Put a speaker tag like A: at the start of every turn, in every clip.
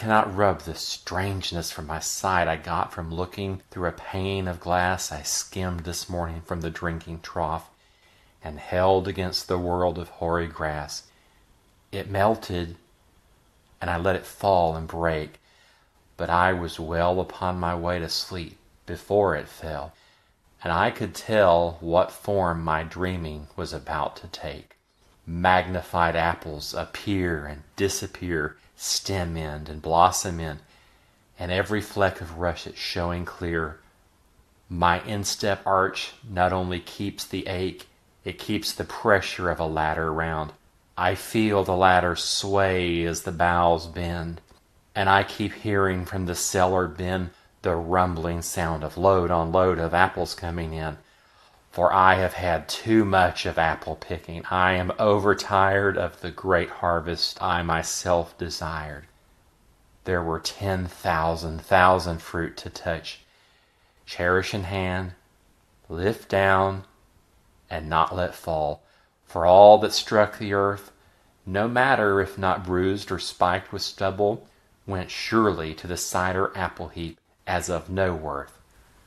A: cannot rub the strangeness from my sight I got from looking through a pane of glass I skimmed this morning from the drinking trough and held against the world of hoary grass. It melted, and I let it fall and break, but I was well upon my way to sleep before it fell, and I could tell what form my dreaming was about to take. Magnified apples appear and disappear stem end and blossom end, and every fleck of russet showing clear. My instep arch not only keeps the ache, it keeps the pressure of a ladder round. I feel the ladder sway as the boughs bend, and I keep hearing from the cellar bin the rumbling sound of load on load of apples coming in. For I have had too much of apple picking. I am overtired of the great harvest I myself desired. There were ten thousand thousand fruit to touch. Cherish in hand, lift down, and not let fall. For all that struck the earth, no matter if not bruised or spiked with stubble, went surely to the cider apple heap as of no worth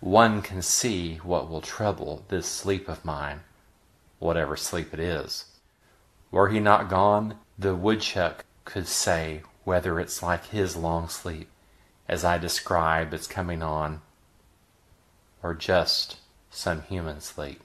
A: one can see what will trouble this sleep of mine, whatever sleep it is. Were he not gone, the woodchuck could say whether it's like his long sleep, as I describe its coming on, or just some human sleep.